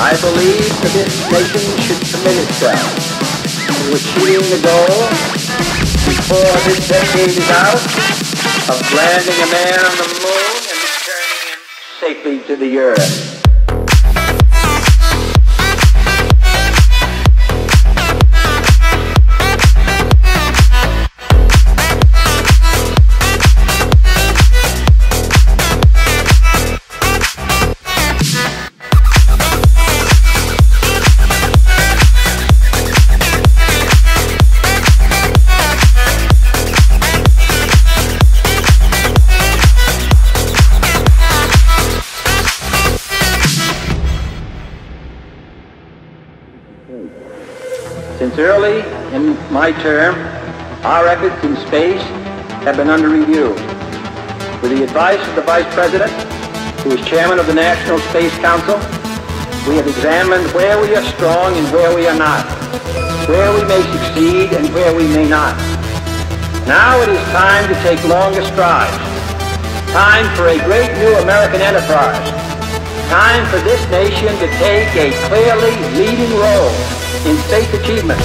I believe that this nation should commit itself to achieving the goal before this decade is out of landing a man on the moon and returning him safely to the earth. Since early in my term, our efforts in space have been under review. With the advice of the Vice President, who is Chairman of the National Space Council, we have examined where we are strong and where we are not, where we may succeed and where we may not. Now it is time to take longer strides. Time for a great new American enterprise. Time for this nation to take a clearly leading role in space achievement.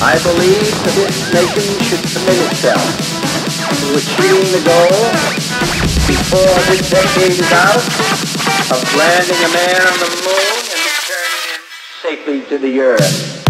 I believe that this nation should commit itself to achieving the goal before this decade is out of landing a man on the moon and returning him safely to the earth.